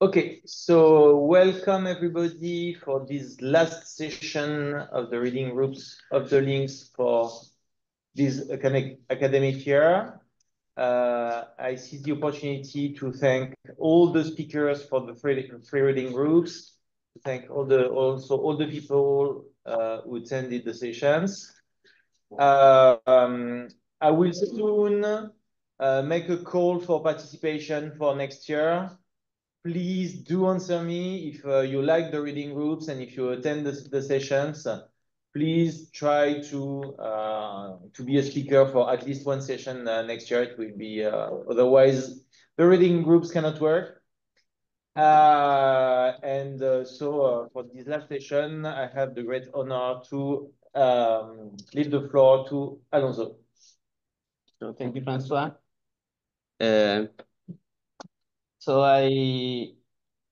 Okay, so welcome everybody for this last session of the reading groups of the LINCS for this academic, academic year. Uh, I see the opportunity to thank all the speakers for the free reading groups, to thank all the also all the people uh, who attended the sessions. Uh, um, I will soon uh, make a call for participation for next year please do answer me if uh, you like the reading groups and if you attend the, the sessions. please try to uh, to be a speaker for at least one session uh, next year. It will be uh, otherwise the reading groups cannot work. Uh, and uh, so for this last session, I have the great honor to um, leave the floor to Alonso. So thank you, Francois. So I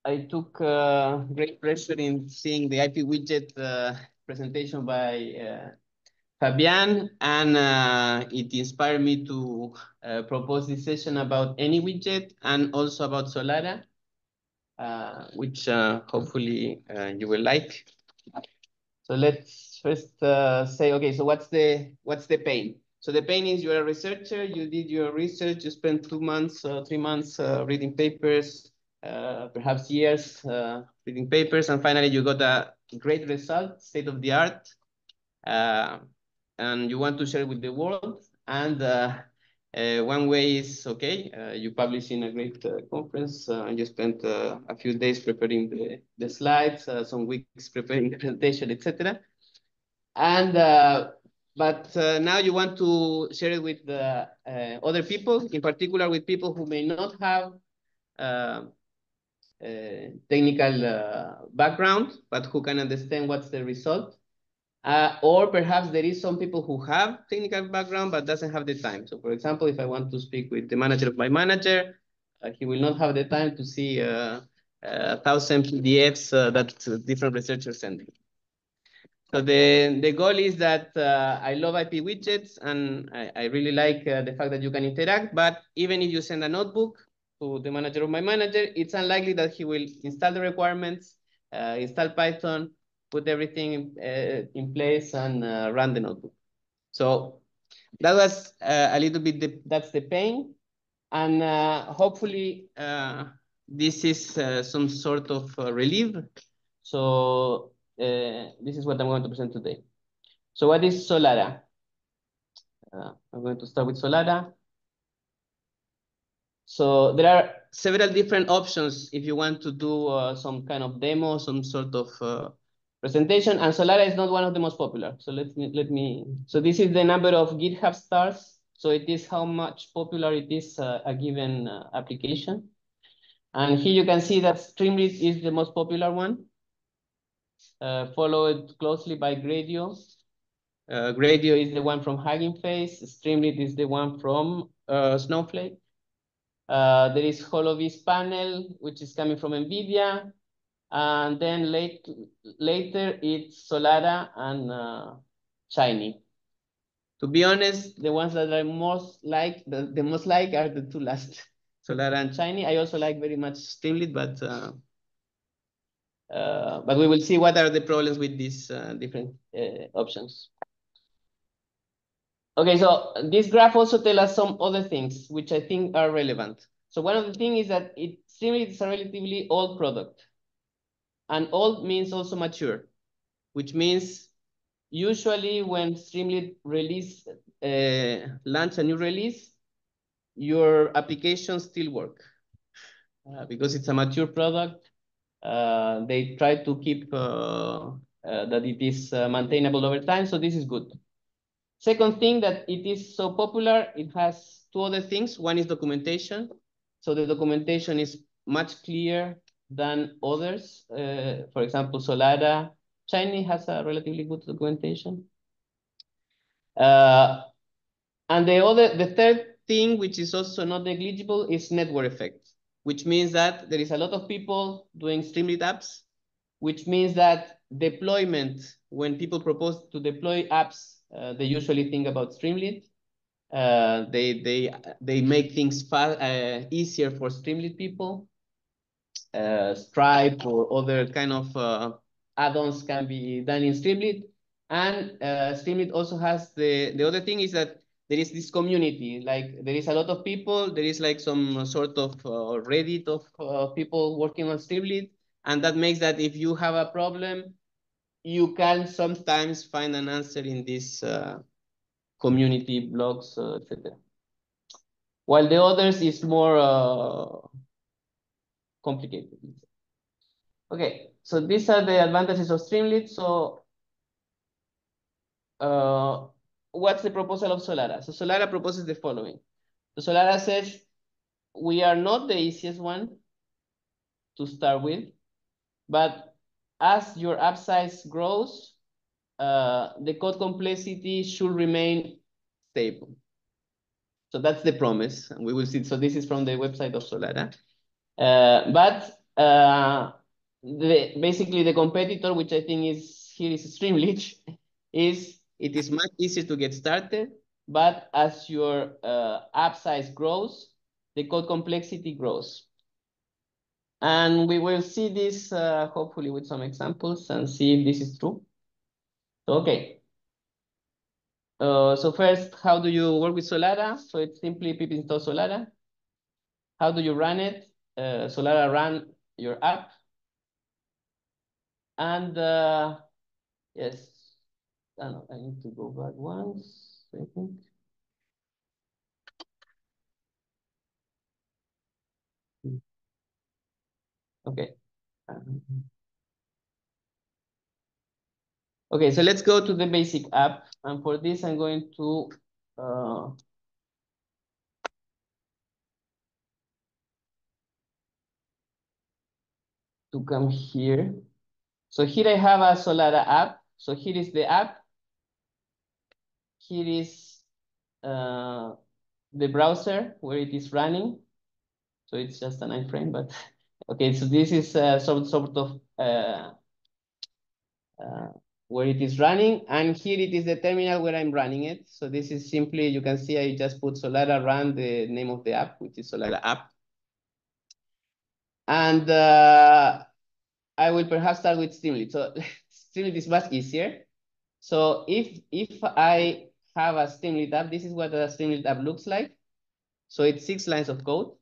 I took uh, great pleasure in seeing the IP widget uh, presentation by uh, Fabian, and uh, it inspired me to uh, propose this session about AnyWidget and also about Solara, uh, which hopefully you will like. So let's first say, okay, so what's the what's the pain? So the pain is you're a researcher, you did your research, you spent two months, uh, three months uh, reading papers, uh, perhaps years uh, reading papers, and finally you got a great result, state of the art, uh, and you want to share it with the world. And uh, one way is, okay, you publish in a great conference, and you spent a few days preparing the, the slides, some weeks preparing the presentation, etc. And but uh, now you want to share it with uh, uh, other people, in particular with people who may not have uh, uh, technical uh, background, but who can understand what's the result. or perhaps there is some people who have technical background, but doesn't have the time. So for example, if I want to speak with the manager of my manager, he will not have the time to see a thousand PDFs that different researchers send him. So the, the goal is that uh, I love IP widgets and I, I really like uh, the fact that you can interact, but even if you send a notebook to the manager of my manager, it's unlikely that he will install the requirements, uh, install Python, put everything in, uh, in place and uh, run the notebook. So that was uh, a little bit, the, that's the pain. And hopefully this is some sort of relief. So uh, this is what I'm going to present today. So what is Solara? Uh, I'm going to start with Solara. So there are several different options if you want to do uh, some kind of demo, some sort of uh, presentation, and Solara is not one of the most popular. So let me, let me, so this is the number of GitHub stars. So it is how much popular it is uh, a given uh, application. And here you can see that Streamlit is the most popular one uh, followed closely by Gradio. Uh, Gradio is the one from Hugging Face. Streamlit is the one from uh, Snowflake. Uh, there is HoloViz panel, which is coming from NVIDIA. And then late, later, it's Solara and uh, Shiny. To be honest, the ones that I most like, the, the most like are the two last, Solara and Shiny. I also like very much Streamlit, but uh, but we will see what are the problems with these uh, different uh, options. Okay, so this graph also tells us some other things which I think are relevant. So one of the things is that it seems it's a relatively old product. And old means also mature, which means usually when Streamlit release, uh, launch a new release, your applications still work uh, because it's a mature product they try to keep uh, uh, that it is maintainable over time. So this is good. Second thing that it is so popular, it has two other things. One is documentation. So the documentation is much clearer than others. Uh, for example, Solara, Shiny has a relatively good documentation. Uh, and the other, the third thing, which is also not negligible, is network effect which means that there is a lot of people doing Streamlit apps, which means that deployment, when people propose to deploy apps, uh, they usually think about Streamlit. Uh, they, they, they make things uh, easier for Streamlit people. uh, Stripe or other kind of uh, add-ons can be done in Streamlit. And uh, Streamlit also has the, the other thing is that there is this community, like there is a lot of people, there is like some sort of uh, Reddit of uh, people working on Streamlit. And that makes that if you have a problem, you can sometimes find an answer in these uh, community blogs, uh, etc. While the others is more uh, complicated. Okay, so these are the advantages of Streamlit. So uh, what's the proposal of Solara? So Solara proposes the following. So Solara says, we are not the easiest one to start with, but as your app size grows, uh, the code complexity should remain stable. So that's the promise, and we will see. So this is from the website of Solara. Uh, but uh, the, basically the competitor, which I think is here is Streamlit, is it is much easier to get started, but as your uh, app size grows, the code complexity grows. And we will see this uh, hopefully with some examples and see if this is true. Okay. Uh, so first, how do you work with Solara? So it's simply pip install Solara. How do you run it? Uh, Solara run your app. And uh, yes, I, know, I need to go back once, I think. Okay. Okay, so let's go to the basic app. And for this, I'm going to uh, to come here. So here I have a Solara app. So here is the app here is uh, the browser where it is running. So it's just an iframe, but okay. So this is uh, sort sort of uh, uh, where it is running, and here it is the terminal where I'm running it. So this is simply you can see I just put Solara run the name of the app, which is Solara app, and uh, I will perhaps start with Streamlit. So Streamlit is much easier. So if if I have a Streamlit app. This is what a Streamlit app looks like. So it's six lines of code.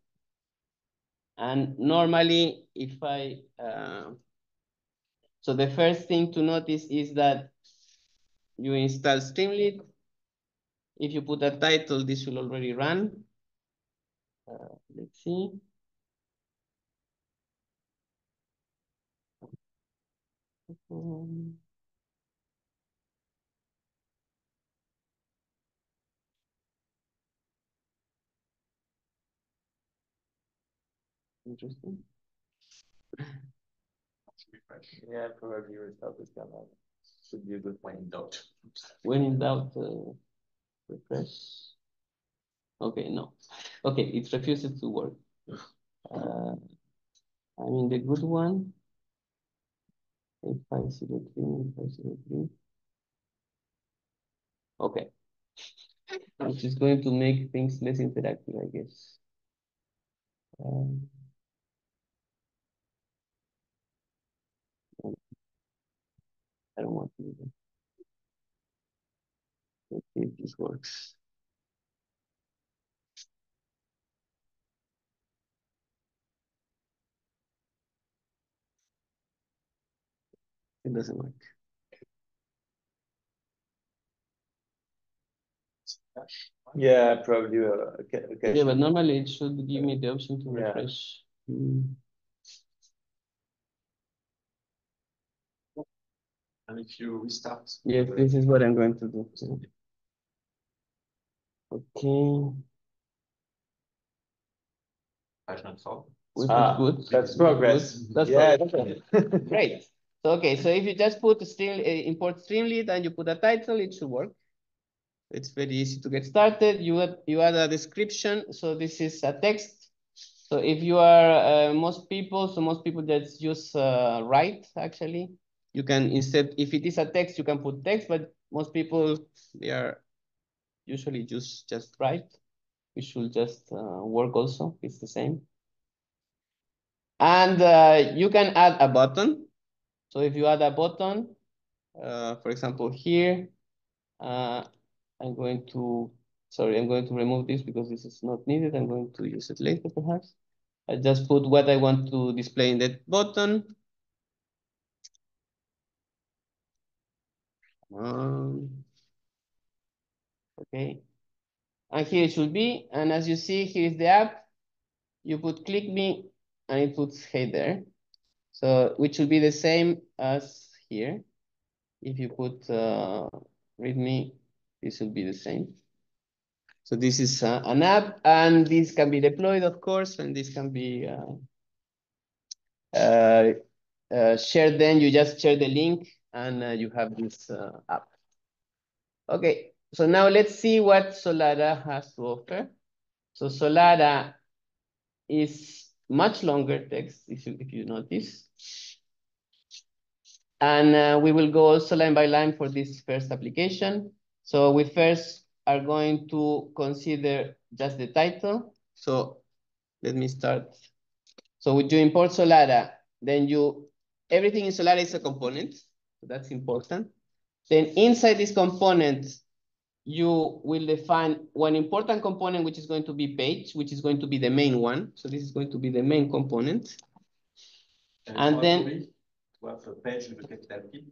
And normally, if I, uh, so the first thing to notice is that you install Streamlit. If you put a title, this will already run. Uh, let's see. Um, Interesting. Yeah, probably restart the camera. Should be a good when in doubt. When in doubt, uh, refresh. Okay, no. Okay, it refuses to work. Uh, I mean the good one. 8503, 8503. Okay. Which is going to make things less interactive, I guess. Um, I don't want to do that. Let's see if this works. It doesn't work. Yeah, probably. Uh, okay, okay. Yeah, but normally it should give me the option to Yeah. refresh. Mm. And if you restart. Yes, this is what I'm going to do. Okay, Page not solved. which Ah, good. That's progress. Good. That's Yeah, progress. Great. So, okay, so if you just put stream, uh, import Streamlit and you put a title, it should work. It's very easy to get started. You add, you add a description. So this is a text. So if you are uh, most people, so most people just use uh, write actually. You can instead, if it is a text, you can put text, but most people, they are usually just, just write. We should just uh, work also, it's the same. And uh, you can add a button. So if you add a button, uh, for example, here, uh, I'm going to, sorry, I'm going to remove this because this is not needed. I'm going to use it later perhaps. I just put what I want to display in that button. Um, okay. And here it should be. And as you see, here is the app. You put click me and it puts hey there. So which should be the same as here. If you put uh, readme, this will be the same. So this is uh, an app and this can be deployed, of course, and this can be uh, uh, uh shared then. You just share the link and uh, you have this uh, app. Okay, so now let's see what Solara has to offer. So Solara is much longer text, if you, if you notice. And uh, we will go also line by line for this first application. So we first are going to consider just the title. So let me start. So you import Solara, then you, everything in Solara is a component. That's important. Then inside this component, you will define one important component, which is going to be page, which is going to be the main one. So this is going to be the main component. And, and then to have a page with a capital P.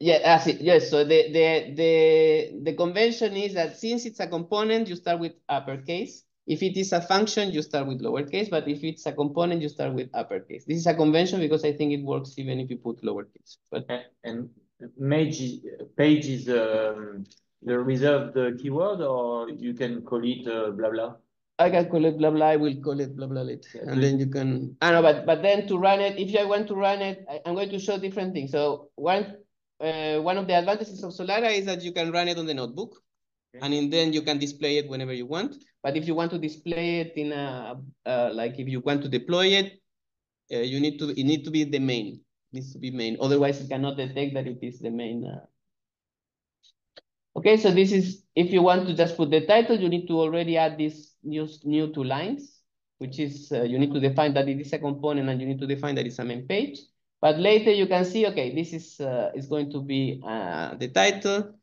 Yeah, that's it. Yes. So the the the the convention is that since it's a component, you start with uppercase. If it is a function, you start with lowercase. But if it's a component, you start with uppercase. This is a convention because I think it works even if you put lowercase. But and page page is um, the reserved keyword, or you can call it uh, blah blah. I can call it blah blah. I will call it blah blah later, and then you can. I know, but but then to run it, if I want to run it, I, am going to show different things. So one uh, one of the advantages of Solara is that you can run it on the notebook, and in, then you can display it whenever you want. But if you want to display it in a uh, like if you want to deploy it, uh, you need to it need to be the main. It needs to be main. Otherwise, it cannot detect that it is the main. Uh, Okay, so this is, if you want to just put the title, you need to already add this new, new two lines, which is, uh, you need to define that it is a component and you need to define that it's a main page. But later you can see, okay, this is, uh, is going to be uh, the title.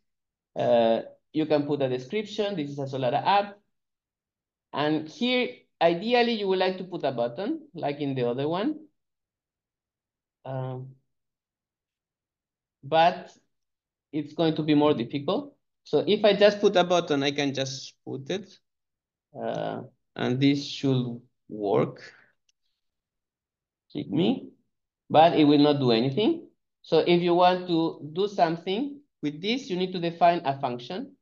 You can put a description. This is a Solara app. And here, ideally, you would like to put a button, like in the other one. Um, but it's going to be more difficult. So if I just put a button, I can just put it. Uh, and this should work. Click me, but it will not do anything. So if you want to do something with this, you need to define a function,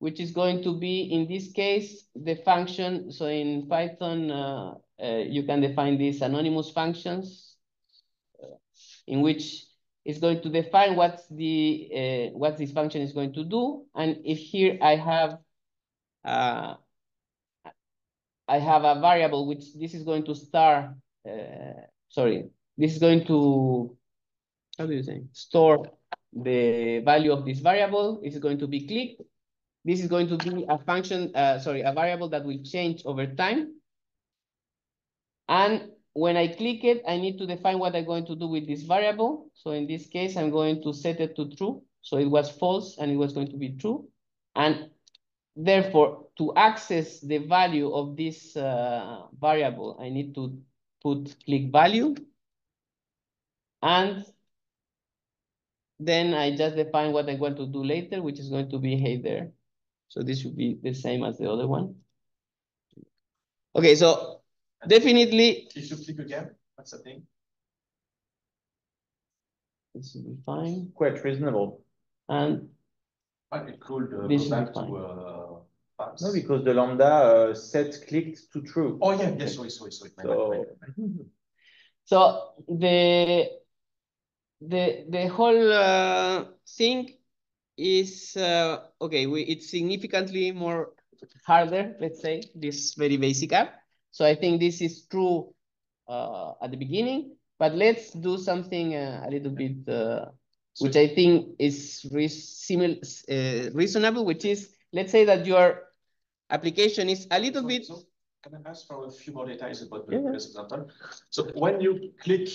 which is going to be, in this case, the function. So in Python, uh, uh, you can define these anonymous functions uh, in which it's going to define what's the uh, what this function is going to do. And if here I have uh, I have a variable which this is going to start, sorry, this is going to, how do you say, store the value of this variable. It's going to be clicked. This is going to be a function, uh, sorry, a variable that will change over time. And when I click it, I need to define what I'm going to do with this variable. So in this case, I'm going to set it to true. So it was false and it was going to be true. And therefore, to access the value of this uh, variable, I need to put click value. And then I just define what I'm going to do later, which is going to be hey there. So this should be the same as the other one. Okay, so Definitely. You should click again, what's the thing? This will be fine. Quite reasonable. And but it could uh, go back to uh, No, because the lambda uh, set clicked to true. Oh yeah, yes, sorry, sorry, sorry. So, so the the the whole uh, thing is uh, okay. We it's significantly more harder. Let's say this very basic app so I think this is true uh, at the beginning, but let's do something uh, a little bit, uh, which I think is re uh, reasonable, which is, let's say that your application is a little so, bit. So can I ask for a few more details about the yeah. example? So when you click,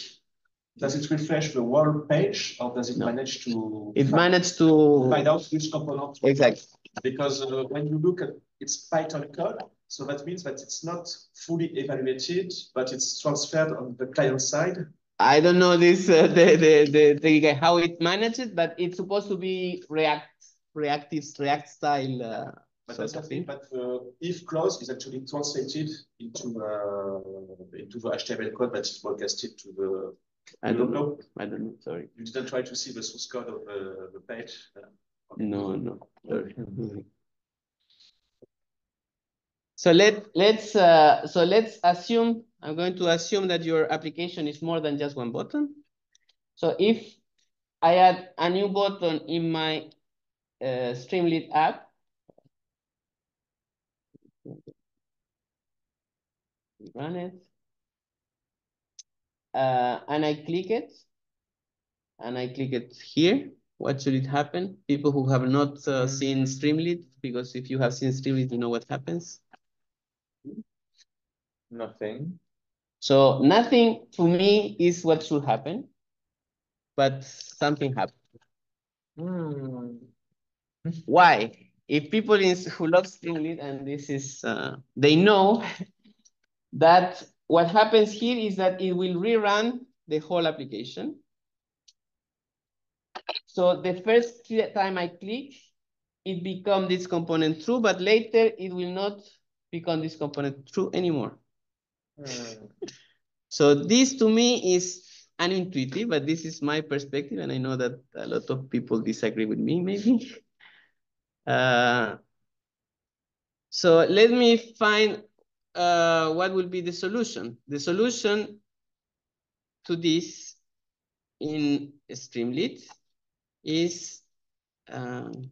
does it refresh the whole page or does it no. manage to? It managed to find out which component. Exactly. Because uh, when you look at its Python code, so that means that it's not fully evaluated, but it's transferred on the client side. I don't know this uh, the, the the the how it manages, but it's supposed to be React reactive React style. Uh, but that's something. But uh, if clause is actually translated into uh, into the HTML code that is broadcasted to the. I don't know. I don't know. Sorry. You didn't try to see the source code of the, the page. No, no. Sorry. So let let's uh, so let's assume I'm going to assume that your application is more than just one button. So if I add a new button in my uh, Streamlit app, run it, uh, and I click it, and I click it here. What should it happen? People who have not uh, seen Streamlit, because if you have seen Streamlit, you know what happens. Nothing. So nothing to me is what should happen, but something happened. Hmm. Why? If people in, who love Streamlit, and this is, uh, they know that what happens here is that it will rerun the whole application. So the first time I click, it becomes this component true, but later it will not become this component true anymore. Mm. So this to me is unintuitive, but this is my perspective, and I know that a lot of people disagree with me, maybe. Uh, so let me find uh, what will be the solution. The solution to this in Streamlit is um,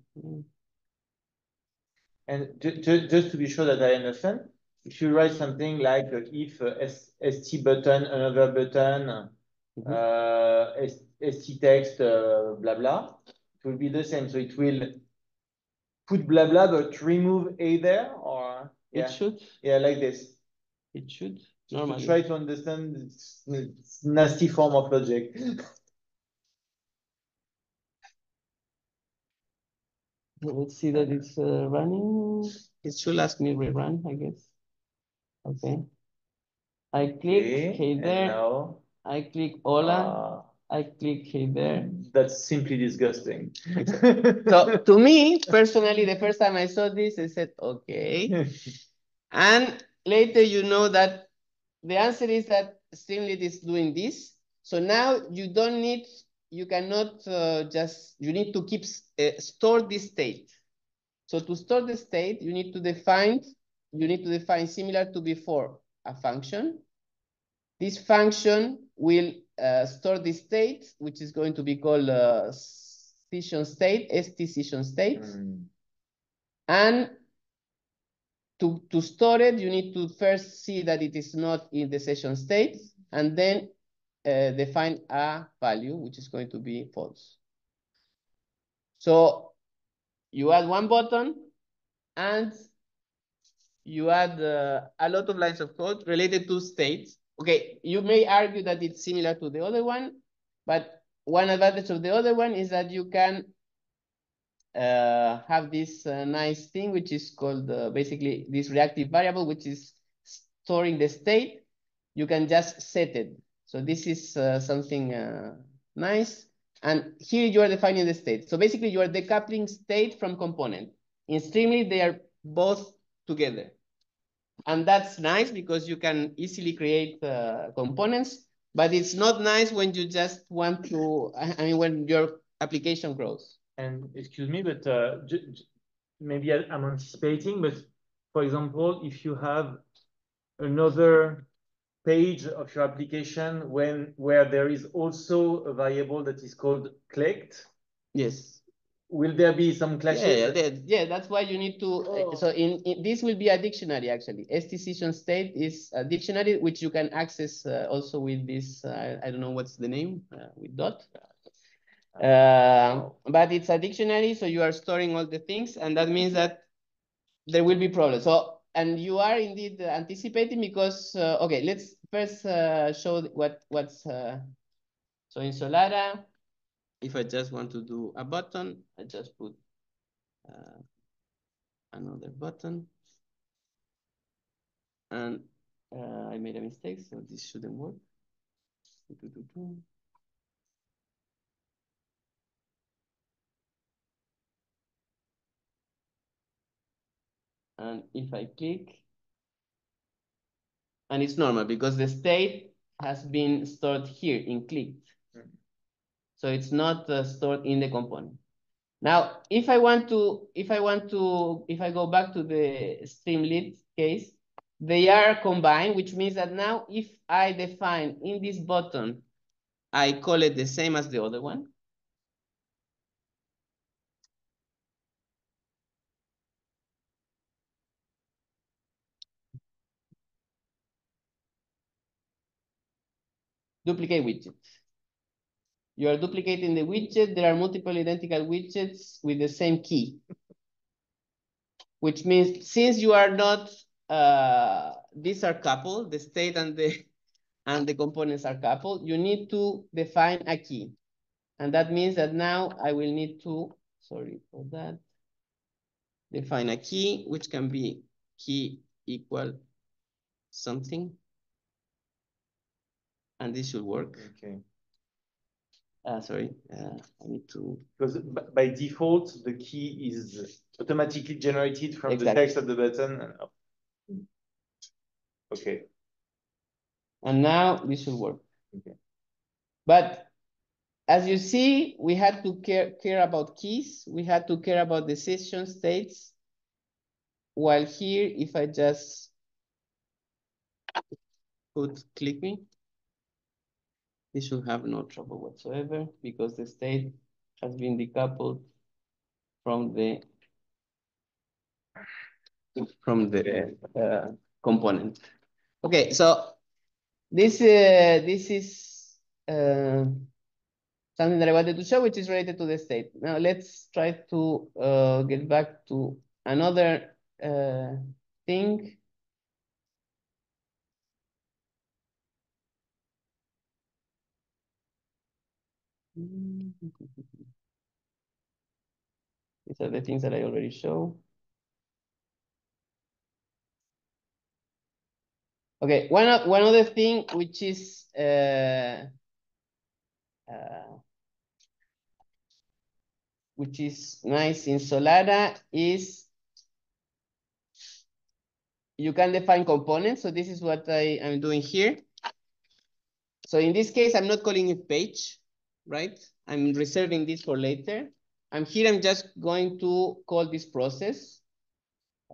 and just to be sure that I understand, if you write something like uh, if uh, st button, another button, mm -hmm. uh, st text, uh, blah, blah, it will be the same. So it will put blah, blah, but remove a there or? Yeah. It should. Yeah, like this. It should. Normally. To try to understand this nasty form of logic. Let's see that it's uh, running. It should ask me rerun, I guess. Okay. I click okay, hey there. Now, I click hola. Uh, I click hey there. That's simply disgusting. so to me, personally, the first time I saw this, I said, okay. and later you know that the answer is that Streamlit is doing this. So now you don't need, you cannot uh, just, you need to keep, uh, store this state. So to store the state, you need to define you need to define similar to before a function. This function will uh, store the state, which is going to be called uh, session state, st session state. Mm. And to, to store it, you need to first see that it is not in the session state, and then uh, define a value, which is going to be false. So you add one button, and you add uh, a lot of lines of code related to states. Okay, you may argue that it's similar to the other one, but one advantage of the other one is that you can uh, have this uh, nice thing, which is called uh, basically this reactive variable, which is storing the state. You can just set it. So this is uh, something uh, nice. And here you are defining the state. So basically you are decoupling state from component. In they are both together. And that's nice because you can easily create uh, components, but it's not nice when you just want to, I mean, when your application grows. And excuse me, but uh, maybe I'm anticipating, but for example, if you have another page of your application when where there is also a variable that is called clicked. Yes will there be some clashes? Yeah, yeah, yeah, that's why you need to. Oh. So in, in, this will be a dictionary actually. ST state is a dictionary which you can access uh, also with this. Uh, I don't know what's the name uh, with dot. Uh, but it's a dictionary, so you are storing all the things, and that means that there will be problems. So and you are indeed anticipating because, uh, okay, let's first uh, show what what's, uh, so in Solara, if I just want to do a button, I just put uh, another button. And uh, I made a mistake, so this shouldn't work. And if I click, and it's normal because the state has been stored here in clicked. So it's not uh, stored in the component. Now, if I want to, if I want to, if I go back to the Streamlit case, they are combined, which means that now if I define in this button, I call it the same as the other one. Duplicate widget. You are duplicating the widget. There are multiple identical widgets with the same key. Which means since you are not, uh, these are coupled, the state and the, and the components are coupled, you need to define a key. And that means that now I will need to, sorry for that, define a key, which can be key equal something. And this should work. Okay. Uh, sorry, uh, I need to. Because by default, the key is automatically generated from Exactly. the text of the button. Okay. And now this should work. Okay. But as you see, we had to care, care about keys. We had to care about decision states. While here, if I just put click me, this should have no trouble whatsoever because the state has been decoupled from the from the uh, component. Okay, so this uh, this is uh, something that I wanted to show, which is related to the state. Now let's try to uh, get back to another uh, thing. These are the things that I already show. Okay, one one other thing which is uh, uh, which is nice in Solara is you can define components. So this is what I am doing here. So in this case, I'm not calling it page, right? I'm reserving this for later. I'm here, I'm just going to call this process.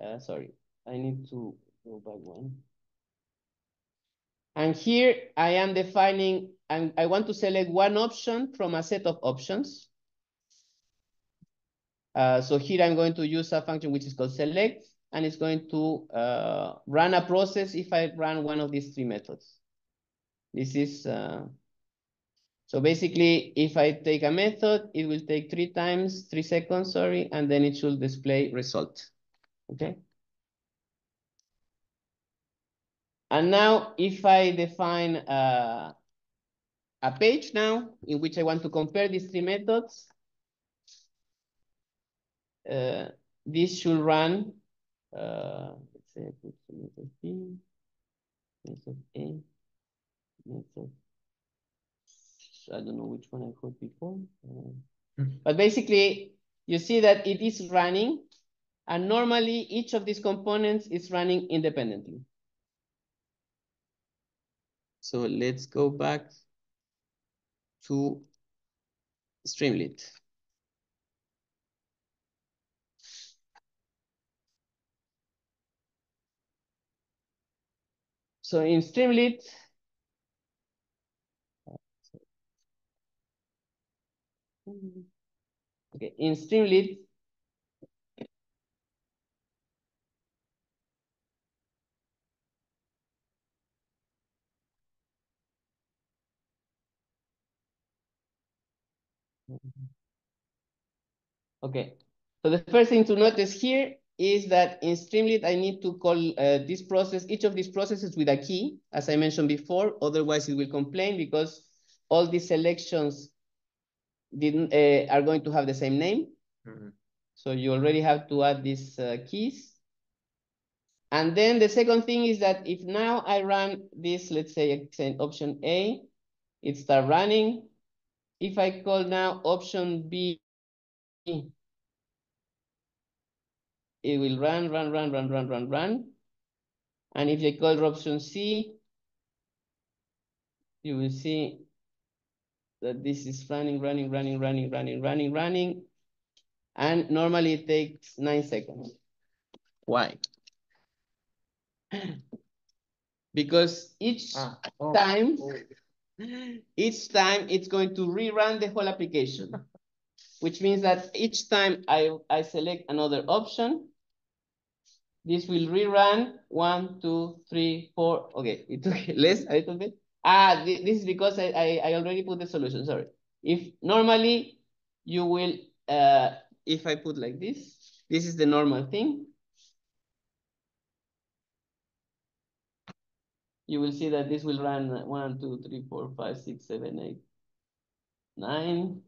Uh, sorry, I need to go back one. And here I am defining, and I want to select one option from a set of options. Uh, so here I'm going to use a function which is called select, and it's going to uh, run a process if I run one of these three methods. This is, uh, so basically, if I take a method, it will take three times, three seconds, sorry, and then it should display result, okay? And now if I define uh, a page now in which I want to compare these three methods, uh, this should run, uh, let's say I put method B, method A, method, I don't know which one I put before. uh, But basically, you see that it is running and normally each of these components is running independently. So let's go back to Streamlit. So in Streamlit, okay, in Streamlit, Okay, so the first thing to notice here is that in Streamlit, I need to call uh, this process, each of these processes with a key, as I mentioned before, otherwise it will complain because all these selections didn't uh, are going to have the same name. Mm -hmm. So you already have to add these uh, keys. And then the second thing is that if now I run this, let's say option A, it start running. If I call now option B, it will run, run, run, run, run, run, run. And if I call option C, you will see that this is running, running, running, running, running, running, running. And normally it takes nine seconds. Why? because each ah, oh, time, oh. each time it's going to rerun the whole application, which means that each time I, I select another option, this will rerun one, two, three, four. Okay, it took less a little bit. Ah, this is because I, I, I already put the solution, sorry. If normally you will, uh, if I put like this, this is the normal thing. You will see that this will run one, two, three, four, five, six, seven, eight, nine.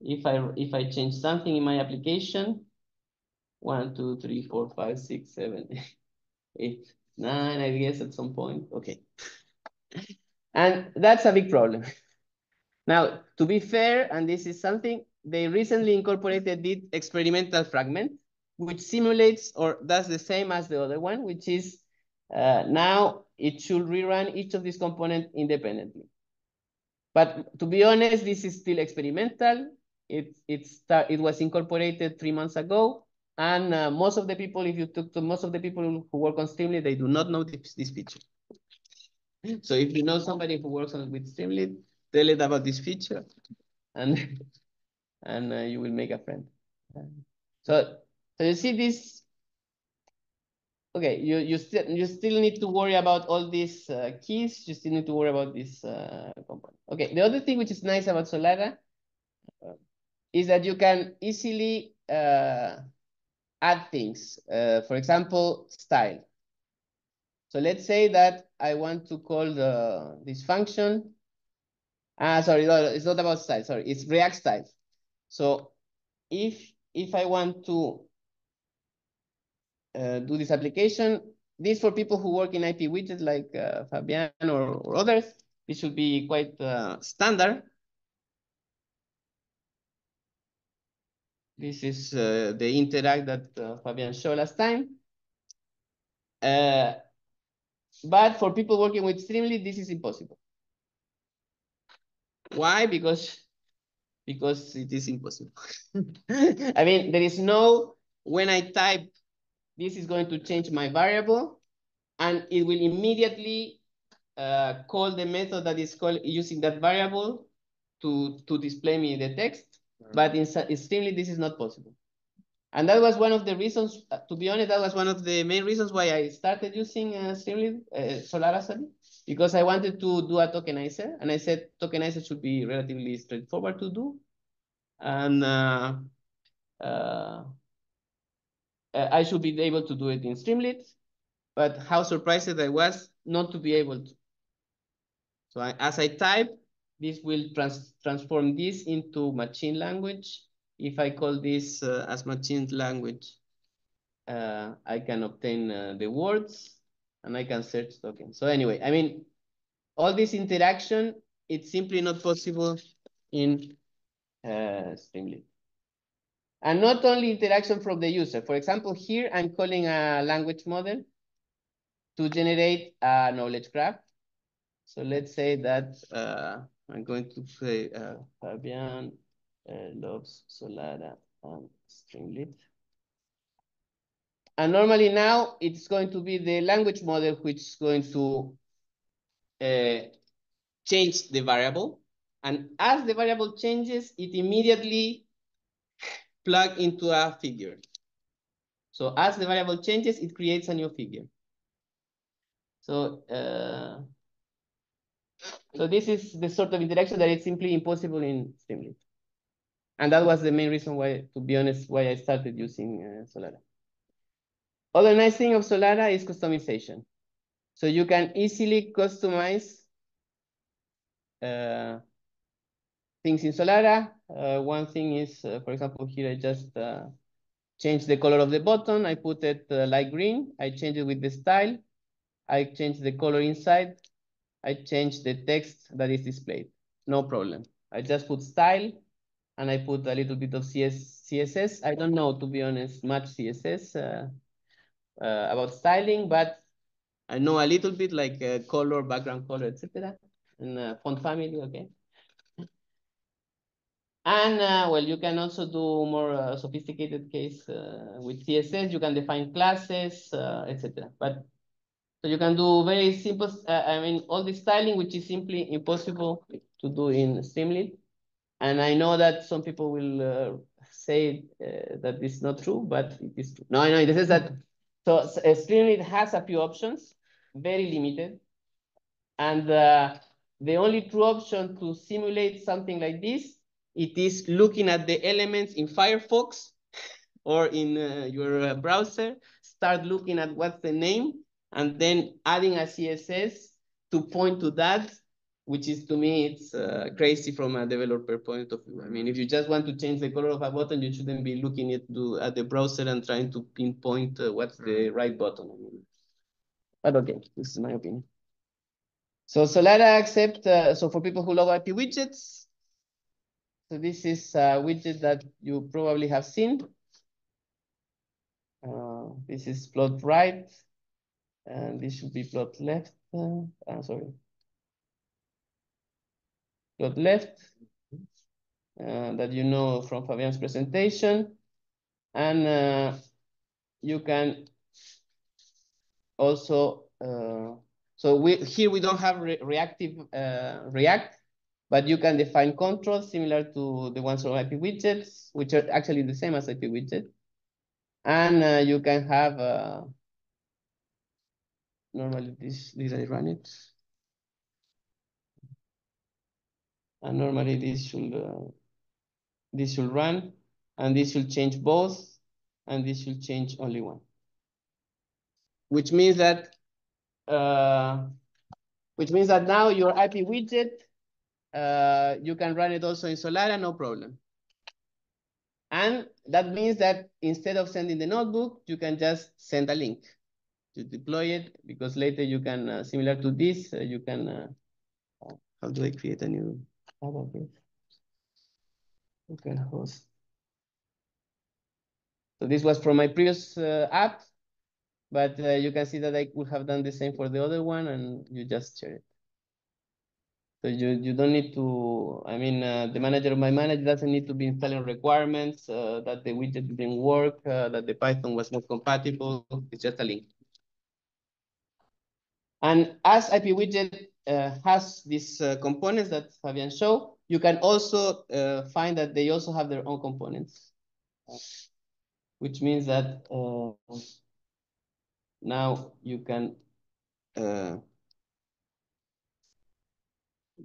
If I if I change something in my application, one, two, three, four, five, six, seven, eight, nine, I guess at some point. Okay. And that's a big problem. Now, to be fair, and this is something, they recently incorporated the experimental fragment, which simulates or does the same as the other one, which is uh, now it should rerun each of these components independently. But to be honest, this is still experimental. It, it, start, it was incorporated three months ago. And uh, most of the people, if you talk to most of the people who work on Streamlit, they do not know this, this feature. So if you know somebody who works on with Streamlit, tell it about this feature, and and uh, you will make a friend. So so you see this. Okay, you you still you still need to worry about all these uh, keys. You still need to worry about this uh, component. Okay, the other thing which is nice about Solara uh, is that you can easily uh, add things. Uh, for example, style. So let's say that I want to call the this function. Ah, sorry, no, it's not about style. Sorry, it's React style. So if if I want to uh, do this application, this for people who work in IP widgets like uh, Fabian or, or, others, this should be quite uh, standard. This is uh, the interact that uh, Fabian showed last time. Uh, but for people working with Streamlit, this is impossible. Why? Because because it is impossible. I mean, there is no, when I type, this is going to change my variable, and it will immediately uh, call the method that is called using that variable to, to display me the text. But in, in Streamlit, this is not possible. And that was one of the reasons, uh, to be honest, that was one of the main reasons why I started using uh, Streamlit, uh, sorry, because I wanted to do a tokenizer, and I said tokenizer should be relatively straightforward to do. And uh, uh, uh, I should be able to do it in Streamlit, but how surprised I was not to be able to. So I, as I type, this will trans transform this into machine language, if I call this uh, as machine language, uh, I can obtain uh, the words and I can search tokens. So anyway, I mean, all this interaction, it's simply not possible in uh, Streamlit. And not only interaction from the user. For example, here I'm calling a language model to generate a knowledge graph. So let's say that uh, I'm going to say uh, Fabian uh, loves Solara and Streamlit. And normally now it's going to be the language model which is going to uh, change the variable. And as the variable changes, it immediately plug into a figure. So as the variable changes, it creates a new figure. So, uh, so this is the sort of interaction that is simply impossible in Streamlit. And that was the main reason why, to be honest, why I started using uh. Other nice thing of Solara is customization. So you can easily customize uh, things in Solara. Uh, one thing is, uh, for example, here I just uh, changed the color of the button. I put it uh, light green. I change it with the style. I change the color inside. I change the text that is displayed. No problem. I just put style and I put a little bit of CS, CSS. I don't know, to be honest, much CSS uh, uh, about styling, but I know a little bit like uh, color, background color, etc. And uh, font family, okay. And uh, well, you can also do more uh, sophisticated case with CSS. You can define classes, etc. But so you can do very simple. I mean, all the styling, which is simply impossible to do in Streamlit. And I know that some people will uh, say that this is not true, but it is true. No, no, this is that. So Streamlit has a few options, very limited, and the only true option to simulate something like this it is looking at the elements in Firefox or in uh, your uh, browser, start looking at what's the name, and then adding a CSS to point to that, which is to me, it's uh, crazy from a developer point of view. I mean, if you just want to change the color of a button, you shouldn't be looking at, the, at the browser and trying to pinpoint uh, what's the right button. I mean, but okay, this is my opinion. So Solara accept, uh, so for people who love ipywidgets, so this is a widget that you probably have seen. Uh, this is plot right, and this should be plot left. Uh, I'm uh, sorry. Plot left, uh, that you know from Fabian's presentation. And uh, you can also, uh, so we here we don't have re reactive React, but you can define controls similar to the ones from ipywidgets, which are actually the same as ipywidget. And uh, you can have, uh, normally this, did I run it? And normally this should, uh, this should run, and this should change both, and this should change only one. Which means that, uh, which means that now your ipywidget uh, you can run it also in Solara, no problem. And that means that instead of sending the notebook, you can just send a link to deploy it because later you can, uh, similar to this, uh, you can, uh, how do I create a new, this? You. So this was from my previous uh, app, but uh, you can see that I would have done the same for the other one and you just share it. So you, you don't need to, I mean, uh, the manager of my manager doesn't need to be installing requirements uh, that the widget didn't work, uh, that the Python was not compatible. It's just a link. And as ipywidget has these uh, components that Fabian showed, you can also uh, find that they also have their own components, which means that now you can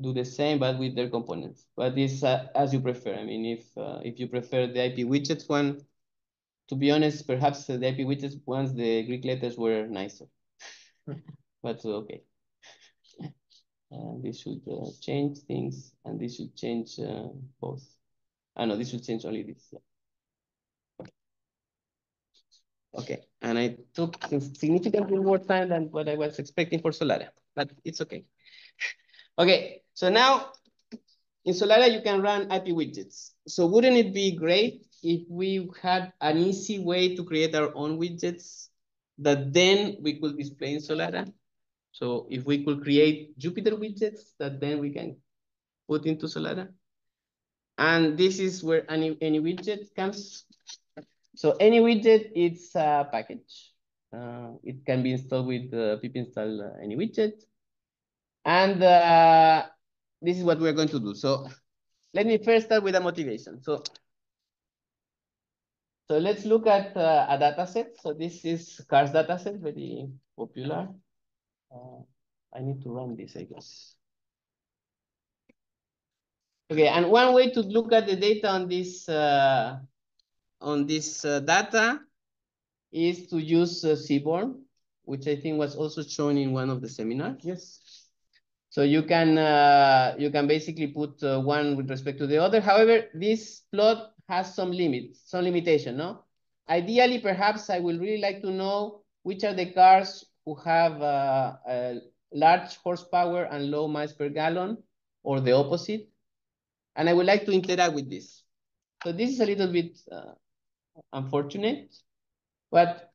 do the same, but with their components. But this uh, as you prefer. I mean, if uh, if you prefer the ipywidgets one, to be honest, perhaps the ipywidgets ones, the Greek letters were nicer. but uh, okay. This should uh, change things, and this should change uh, both. I ah, know this should change only this. Yeah. Okay, and I took significantly more time than what I was expecting for Solara, but it's okay. Okay, so now in Solara, you can run ipywidgets. So wouldn't it be great if we had an easy way to create our own widgets that then we could display in Solara? So if we could create Jupyter widgets that then we can put into Solara. And this is where any, AnyWidget comes. So AnyWidget, it's a package. Uh, it can be installed with uh, pip install uh, AnyWidget. And uh, this is what we're going to do. So let me first start with a motivation. So, so let's look at uh, a data set. So this is CARS data set, very popular. Uh, I need to run this, I guess. Okay, and one way to look at the data on this uh, on this uh, data is to use uh, Seaborn, which I think was also shown in one of the seminars. Yes. So you can uh, you can basically put uh, one with respect to the other. However, this plot has some limits, some limitation, no? Ideally, perhaps I would really like to know which are the cars who have a large horsepower and low miles per gallon, or the opposite. And I would like to interact with this. So this is a little bit uh, unfortunate, but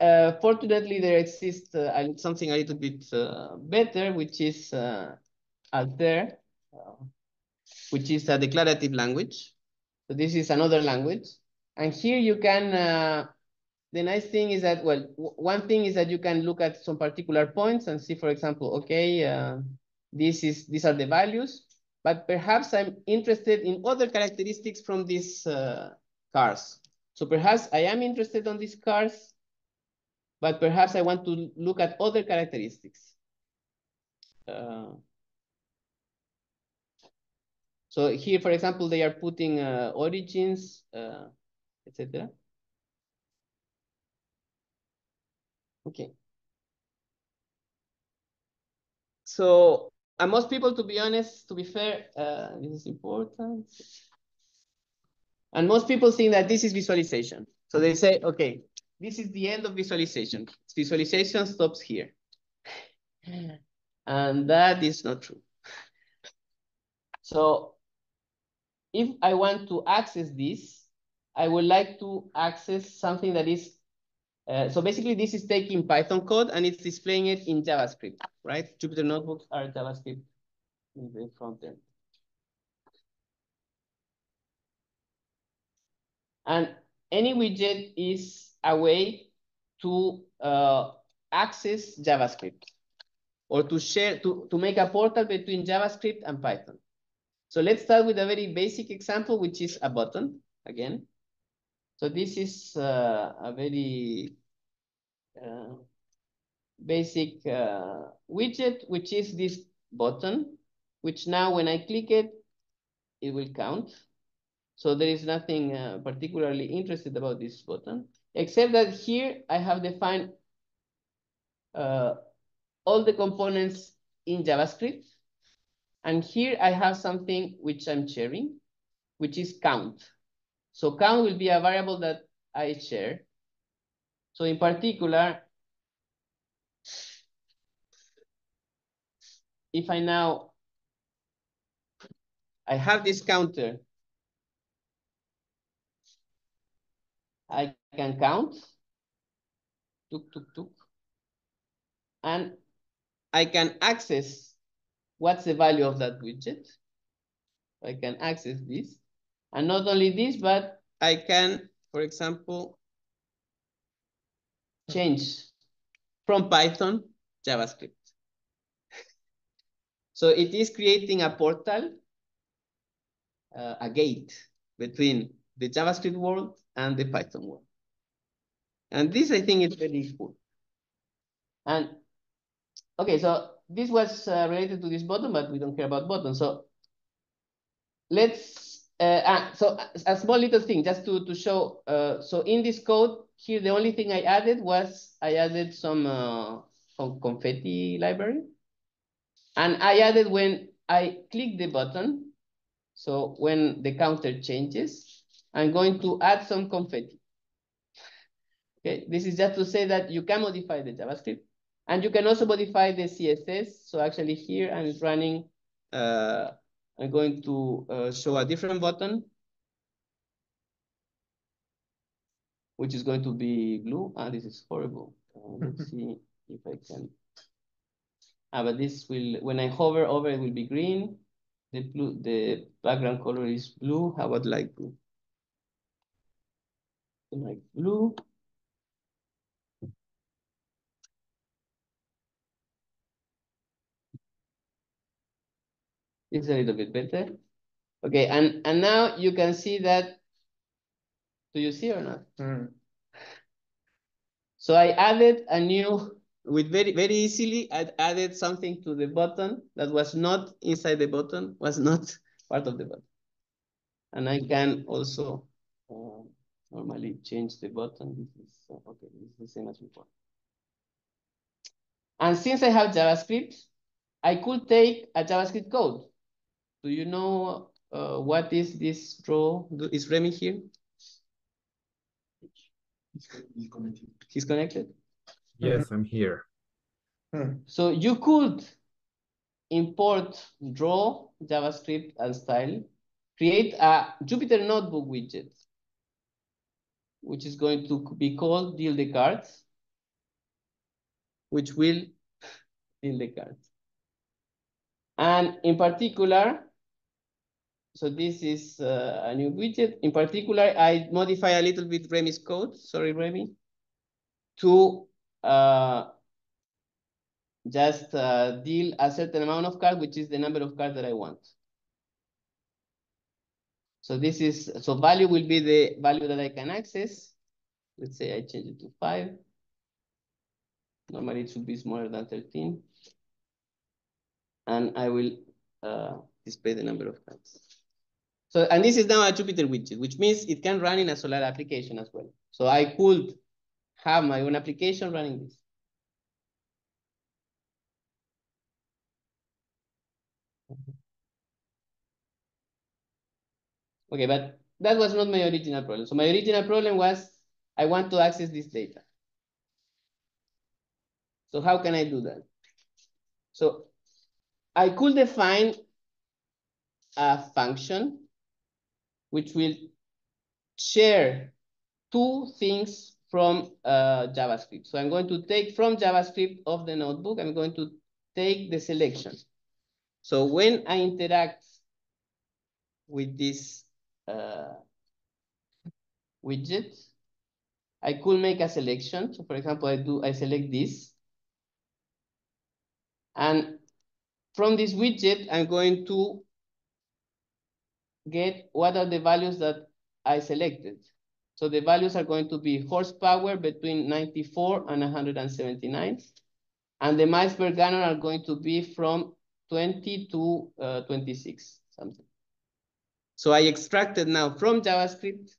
uh, fortunately there exists uh, something a little bit uh, better, which is uh, Altair, uh, which is a declarative language. So this is another language. And here you can, the nice thing is that, well, one thing is that you can look at some particular points and see, for example, okay, uh, this is these are the values, but perhaps I'm interested in other characteristics from these uh, cars. So perhaps I am interested on these cars, but perhaps I want to look at other characteristics. Uh, so here, for example, they are putting uh, origins, uh, etc. Okay. So, and most people, to be honest, to be fair, uh, this is important. And most people think that this is visualization. So they say, okay, this is the end of visualization. Visualization stops here. And that is not true. So if I want to access this, I would like to access something that is, uh, so basically this is taking Python code and it's displaying it in JavaScript, right? Jupyter notebooks are JavaScript in the front end. And AnyWidget is a way to uh, access JavaScript or to share, to, to make a portal between JavaScript and Python. So let's start with a very basic example, which is a button again. So this is uh, a very uh, basic uh, widget, which is this button, which now when I click it, it will count. So there is nothing uh, particularly interested about this button, except that here I have defined uh, all the components in JavaScript. And here I have something which I'm sharing, which is count. So count will be a variable that I share. So in particular, if I now, I have this counter, I can count, tuk, tuk, tuk, and I can access what's the value of that widget. I can access this. And not only this, but I can, for example, change from Python, JavaScript. so it is creating a portal, uh, a gate between the JavaScript world and the Python world. And this, I think, is very cool. And okay, so this was uh, related to this button, but we don't care about buttons. So let's, uh, ah, so a small little thing just to, to show. Uh, so in this code here, the only thing I added was I added some, uh, some confetti library. And I added when I click the button, so when the counter changes, I'm going to add some confetti. Okay, this is just to say that you can modify the JavaScript and you can also modify the CSS. So actually here I'm running, uh, I'm going to uh, show a different button, which is going to be blue. Ah, this is horrible. Uh, let's see if I can. Ah, but this will, when I hover over, it will be green. The blue, the background color is blue. How about light blue? Like blue. It's a little bit better. Okay, and, and now you can see that, do you see or not? Mm. So I added a new, with very, very easily, I added something to the button that was not inside the button, was not part of the button. And I can also uh, normally change the button. This is uh, okay. This is the same as before. And since I have JavaScript, I could take a JavaScript code. Do you know uh, what is this draw? Is Remy here? He's connected. He's connected. Yes, I'm here. So you could import draw JavaScript and style, create a Jupyter Notebook widget, which is going to be called deal the cards, which will deal the cards. And in particular, so this is uh, a new widget. In particular, I modify a little bit Remy's code, sorry, Remy, to uh, just uh, deal a certain amount of cards, which is the number of cards that I want. So this is, so value will be the value that I can access. Let's say I change it to five. Normally it should be smaller than 13. And I will uh, display the number of cards. So, and this is now a Jupyter widget, which means it can run in a Solara application as well. So I could have my own application running this. Okay, but that was not my original problem. So my original problem was I want to access this data. So how can I do that? So I could define a function which will share two things from uh, JavaScript. So I'm going to take from JavaScript of the notebook, I'm going to take the selection. So when I interact with this uh, widget, I could make a selection. So for example, I do, I select this. And from this widget, I'm going to get what are the values that I selected. So the values are going to be horsepower between 94 and 179. And the miles per gallon are going to be from 20 to uh, 26, something. So I extracted now from JavaScript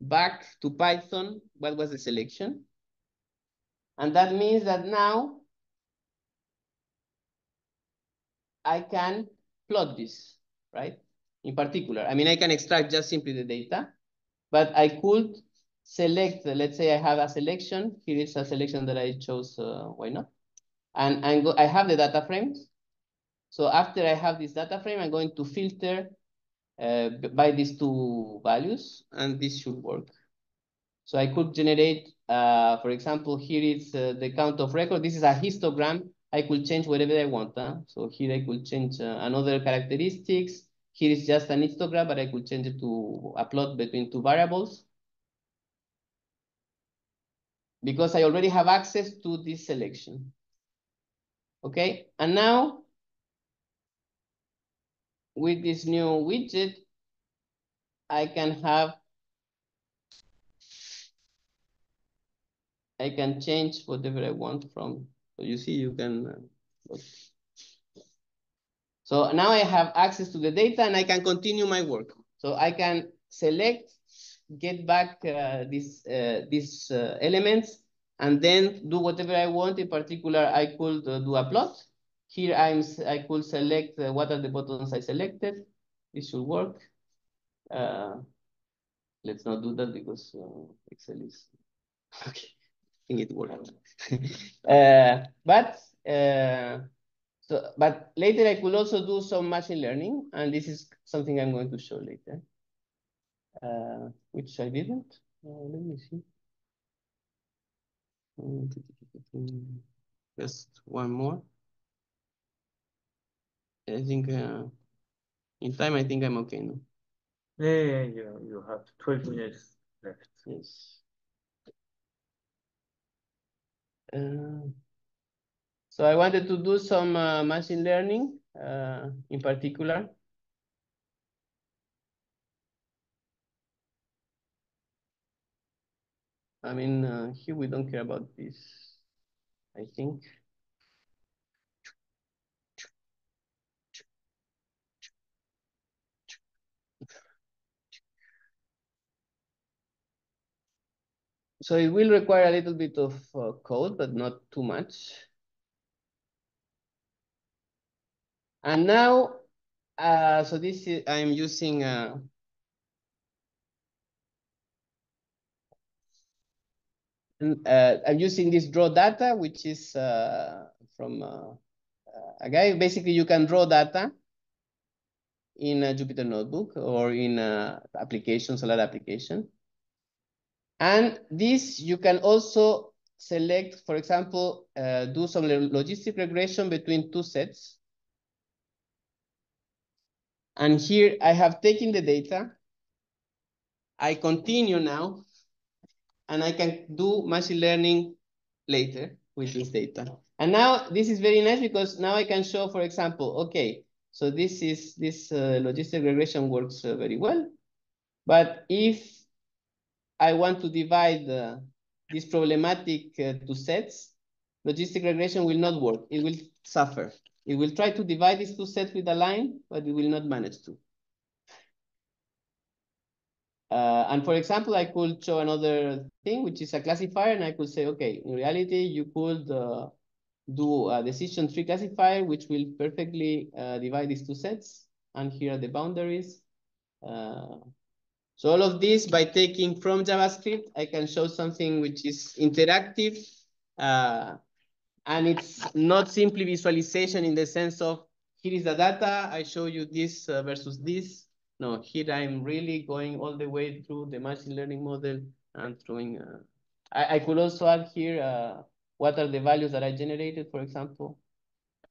back to Python what was the selection. And that means that now I can plot this, right? In particular, I mean, I can extract just simply the data, but I could select, let's say I have a selection. Here is a selection that I chose, uh, why not? And go I have the data frames. So after I have this data frame, I'm going to filter uh, by these two values, and this should work. So I could generate, uh, for example, here is uh, the count of record. This is a histogram. I could change whatever I want. Huh? So here I could change uh, another characteristics. Here is just an histogram, but I could change it to a plot between two variables. Because I already have access to this selection. Okay, and now with this new widget, I can have, I can change whatever I want from, so you see, you can, uh, so now I have access to the data and I can continue my work. So I can select, get back uh, this, uh, these uh, elements, and then do whatever I want. In particular, I could uh, do a plot. Here I'm, I could select uh, what are the buttons I selected. This should work. Uh, let's not do that because uh, Excel is, okay, I think it worked. uh, but, uh, so, but later I could also do some machine learning, and this is something I'm going to show later, uh, which I didn't. Uh, let me see. Just one more. I think uh, in time, I think I'm okay now. Yeah, yeah, you, you have 12 minutes left. Yes. Uh, so I wanted to do some uh, machine learning uh, in particular. I mean, uh, here we don't care about this, I think. so it will require a little bit of uh, code, but not too much. And now, uh, so this is, I'm using, uh, uh, I'm using this draw data, which is uh, from uh, a guy. Basically, you can draw data in a Jupyter Notebook or in a application, Solara application. And this you can also select, for example, uh, do some logistic regression between two sets. And here I have taken the data. I continue now, and I can do machine learning later with this data. And now this is very nice because now I can show, for example, okay, so this is this uh, logistic regression works uh, very well. But if I want to divide uh, this problematic uh, to sets, logistic regression will not work. It will suffer. It will try to divide these two sets with a line, but it will not manage to. Uh, and for example, I could show another thing, which is a classifier, and I could say, okay, in reality, you could uh, do a decision tree classifier, which will perfectly uh, divide these two sets. And here are the boundaries. Uh, so all of this by taking from JavaScript, I can show something which is interactive. And it's not simply visualization in the sense of here is the data, I show you this uh, versus this. No, here I'm really going all the way through the machine learning model and throwing. Uh, I, I could also add here uh, what are the values that I generated, for example,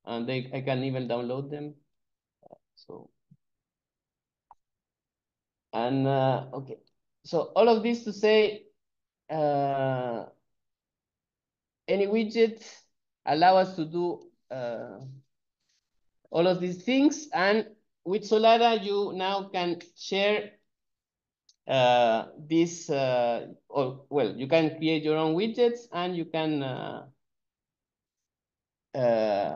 and they, I can even download them. So and uh, okay, so all of this to say, uh, AnyWidget allow us to do uh, all of these things. And with Solara, you now can share uh, this, uh, or well, you can create your own widgets and you can uh, uh,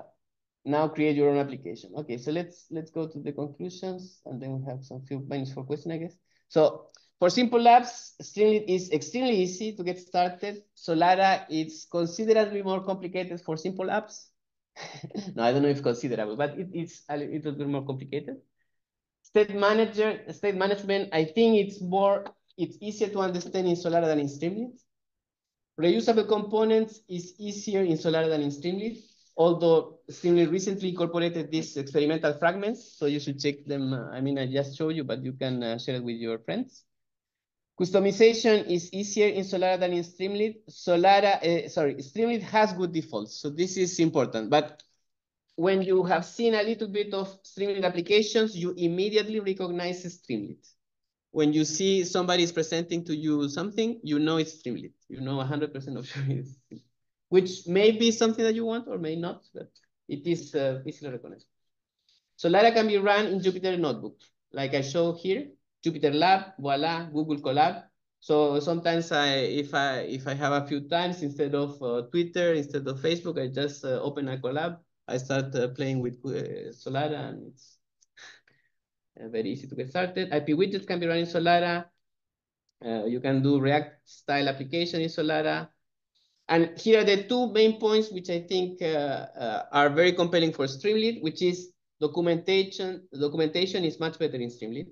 now create your own application. Okay, so let's let's go to the conclusions and then we have some few minutes for question, I guess. So for simple labs, Streamlit is extremely easy to get started. Solara is considerably more complicated for simple apps. no, I don't know if considerable, but it is a little bit more complicated. State manager, state management, I think it's more, it's easier to understand in Solara than in Streamlit. Reusable components is easier in Solara than in Streamlit although Streamlit recently incorporated these experimental fragments, so you should check them. Uh, I mean, I just showed you, but you can uh, share it with your friends. Customization is easier in Solara than in Streamlit. Solara, uh, sorry, Streamlit has good defaults, so this is important. But when you have seen a little bit of Streamlit applications, you immediately recognize Streamlit. When you see somebody is presenting to you something, you know it's Streamlit. You know 100% of sure which may be something that you want or may not, but it is uh, easily recognized. Solara can be run in Jupyter Notebook, like I show here, Jupyter Lab, voila, Google Colab. So sometimes I, if I if I have a few times instead of uh, Twitter, instead of Facebook, I just uh, open a Colab. I start uh, playing with uh, Solara, and it's uh, very easy to get started. ipywidgets can be run in Solara. Uh, you can do React style application in Solara. And here are the two main points which I think are very compelling for Streamlit, which is documentation. Documentation is much better in Streamlit.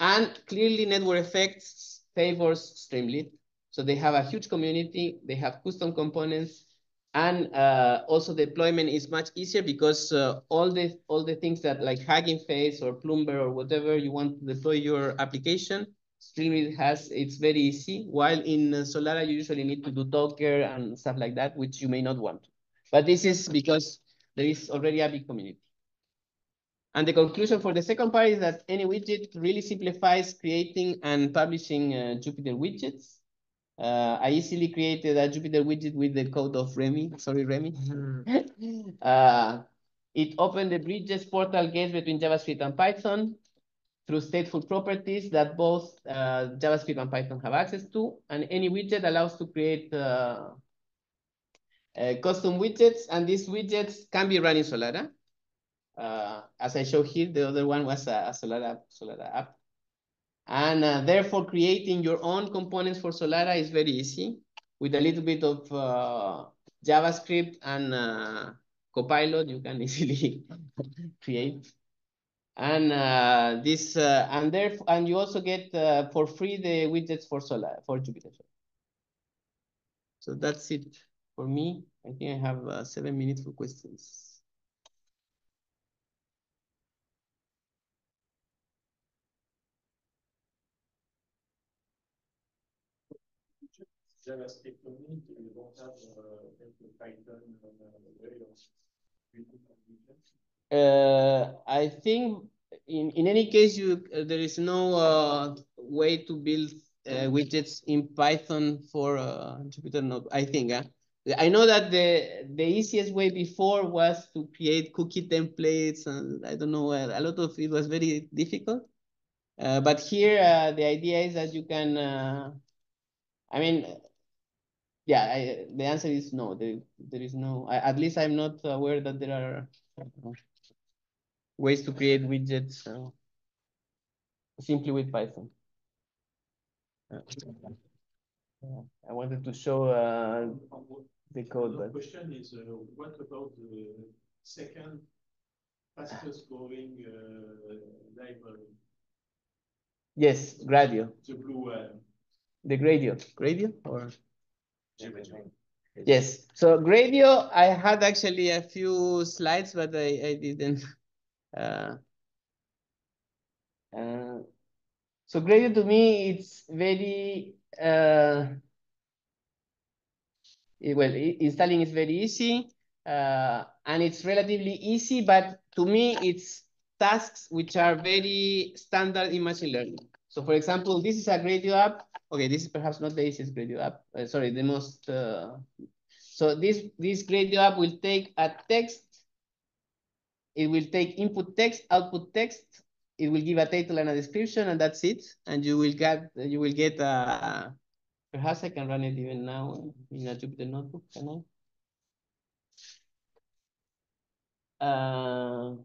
And clearly network effects favors Streamlit. So they have a huge community, they have custom components, and uh, also deployment is much easier because uh, all the all the things that like Hugging Face or Ploomber or whatever you want to deploy your application, Streamlit has, it's very easy, while in Solara you usually need to do Docker and stuff like that, which you may not want. But this is because there is already a big community. And the conclusion for the second part is that AnyWidget really simplifies creating and publishing uh, Jupyter widgets. Uh, I easily created a Jupyter widget with the code of Remy. Sorry, Remy. Mm-hmm. uh, it opened the bridges portal gates between JavaScript and Python through stateful properties that both uh, JavaScript and Python have access to. And AnyWidget allows to create uh, uh, custom widgets. And these widgets can be run in Solara. Uh, as I show here, the other one was a, a Solara, Solara app. And uh, therefore, creating your own components for Solara is very easy with a little bit of uh, JavaScript and uh, Copilot, you can easily create. And uh, this, uh, and there, and you also get uh, for free the widgets for Solara for Jupyter. So that's it for me. I think I have uh, seven minutes for questions. JavaScript only, you don't have uh, Python of uh, I think in, in any case, you uh, there is no uh, way to build uh, widgets in Python for uh, Jupyter Notebook. I think. Uh, I know that the the easiest way before was to create cookie templates, and I don't know. A lot of it was very difficult. Uh, but here, uh, the idea is that you can. Uh, I mean, yeah. I, the answer is no. There there is no. I, at least I'm not aware that there are ways to create widgets uh, simply with Python. Uh, I wanted to show uh, the code. The but... question is, uh, what about the second fastest growing uh, library? Yes, Gradio. The blue one. The Gradio. Gradio or? Yes. So Gradio, I had actually a few slides, but I, I didn't. Uh, uh, so Gradio to me, it's very, uh, it, well, it, installing is very easy uh, and it's relatively easy, but to me, it's tasks which are very standard in machine learning. So for example, this is a Gradio app. Okay, this is perhaps not the easiest Gradio app. Uh, sorry, the most. Uh, so this this Gradio app will take a text. It will take input text, output text. It will give a title and a description, and that's it. And you will get you will get a. Perhaps I can run it even now in a Jupyter notebook. Can I? Uh,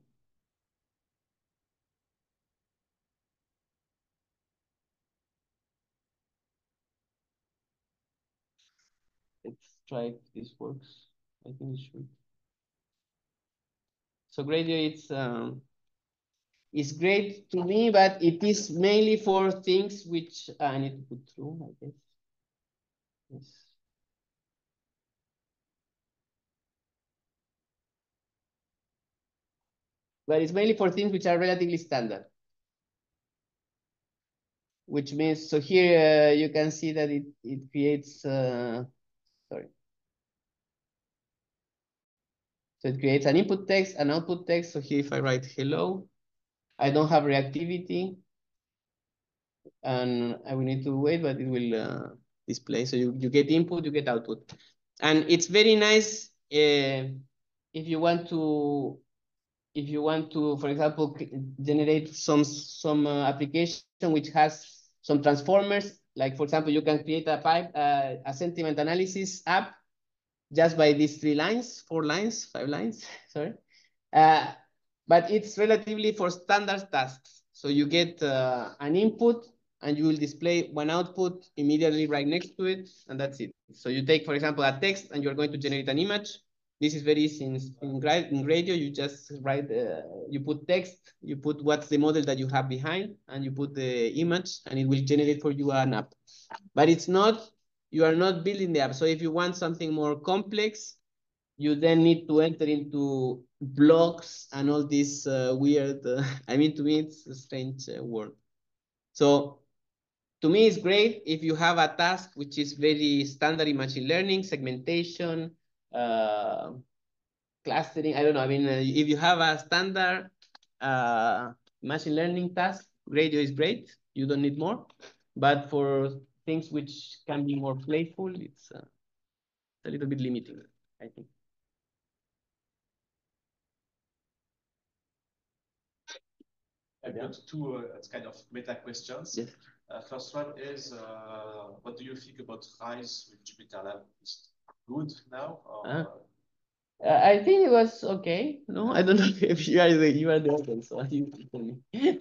let's try if this works. I think it should. So Gradio, it's um, it's great to me, but it is mainly for things which I need to put through, I guess. Yes. But it's mainly for things which are relatively standard. Which means, so here uh, you can see that it, it creates, uh, sorry. So it creates an input text, an output text. So here if I write hello, I don't have reactivity. And I will need to wait, but it will uh, display. So you, you get input, you get output. And it's very nice uh, if you want to, if you want to, for example, generate some, some uh, application which has some transformers, like for example, you can create a pipe, uh, a sentiment analysis app just by these three lines, four lines, five lines, sorry. Uh, but it's relatively for standard tasks. So you get uh, an input and you will display one output immediately right next to it, and that's it. So you take, for example, a text and you're going to generate an image. This is very easy in, in, in Gradio. You just write, uh, you put text, you put what's the model that you have behind, and you put the image, and it will generate for you an app. But it's not, you are not building the app. So if you want something more complex, you then need to enter into blocks and all this uh, weird, uh, I mean, to me, it's a strange uh, word. So to me, it's great if you have a task which is very standard in machine learning, segmentation, uh, clustering. I don't know. I mean, uh, if you have a standard uh, machine learning task, Gradio is great. You don't need more. But for things which can be more playful, it's uh, a little bit limiting, I think. I've got two uh, kind of meta questions. Yes. Uh, first one is, uh, what do you think about RISE with Jupyter Lab? Is good now? Or, Uh, Uh, I think it was okay. No, I don't know if you are the you are the author, so you tell me.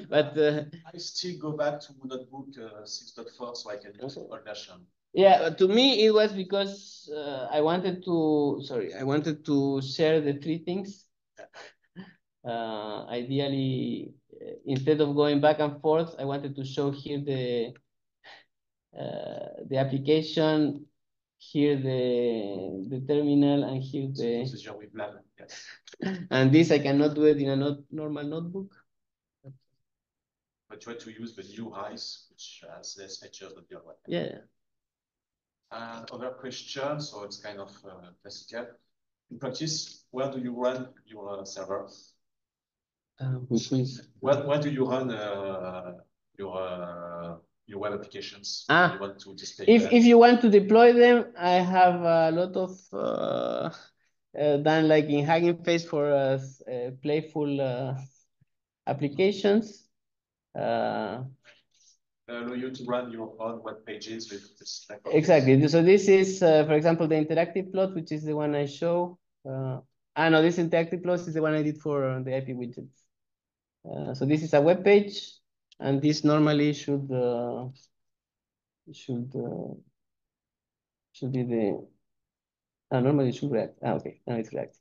but uh, I still go back to notebook uh, 6.4 so I can use Okay. version. yeah, to me it was because uh, I wanted to. Sorry, I wanted to share the three things. Uh, ideally, uh, instead of going back and forth, I wanted to show here the uh, the application, here the the terminal, and here the this is your WebLab, yes. and this I cannot do it in a not normal notebook. But try to use the new RISE, which has less features than the other one. Yeah. And other question, so it's kind of uh, classical. In practice, where do you run your uh, server? Uh, which means Where, where do you run uh, your uh, your web applications? Ah. You want to display if if you want to deploy them, I have a lot of uh, uh, done like in Hugging Face for uh, uh, playful uh, applications. Uh, allow you to run your own web pages with this exactly. So this is, uh, for example, the interactive plot, which is the one I show. Uh, ah, no, this interactive plot is the one I did for the ipywidgets. Uh, so this is a web page, and this normally should uh, should uh, should be the uh, normally should react. Ah, okay, now it's react.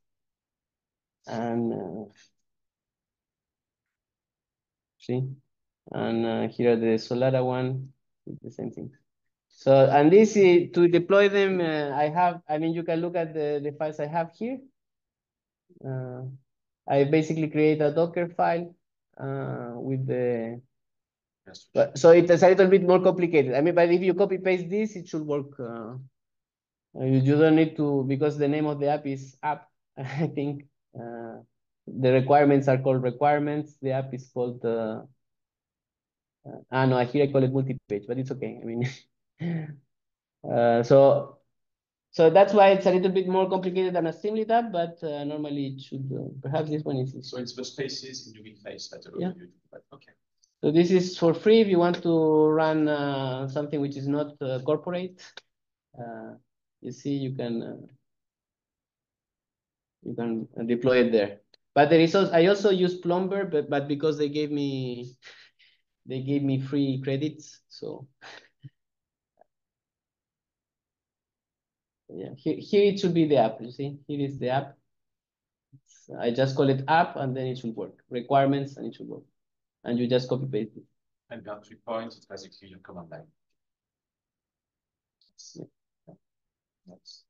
And uh, see, and uh, here are the Solara one the same thing. So and this is to deploy them. Uh, I have. I mean, you can look at the the files I have here. I basically create a Docker file with the so it's a little bit more complicated. I mean, but if you copy paste this, it should work. Uh, you, you don't need to because the name of the app is app. I think uh, the requirements are called requirements. The app is called. Uh, uh, ah no, here I call it multi-page, but it's okay. I mean, uh, so so that's why it's a little bit more complicated than a Streamlit app, but uh, normally it should. Uh, perhaps this one is. So it's the spaces in your interface that Yeah. you to do that. Okay. So this is for free if you want to run uh, something which is not uh, corporate. Uh, you see, you can uh, you can uh, deploy it there. But there is also I also use Ploomber, but but because they gave me they gave me free credits, so yeah. Here here it should be the app. You see, here is the app. It's- I just call it app, and then it should work. Requirements, and it should work. And you just copy paste it. And the entry point is basically your command line. Yes.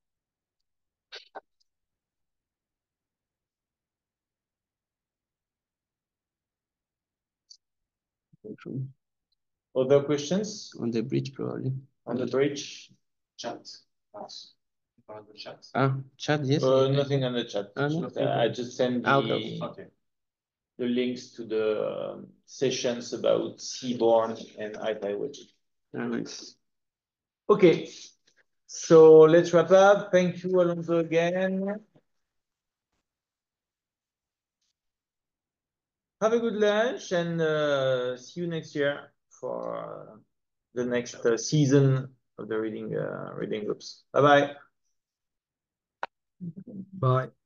Other questions On the bridge, probably. on the bridge? Chat. Yes. On the chat. Ah, chat, yes. Uh, nothing on the chat. Ah, no? Uh, I just sent okay. the, Okay. The links to the um, sessions about Seaborn and ipywidget. Ah, nice. Okay, so let's wrap up. Thank you, Alonso, again. Have a good lunch and uh, see you next year for uh, the next uh, season of the reading uh, reading groups. Bye bye. Bye.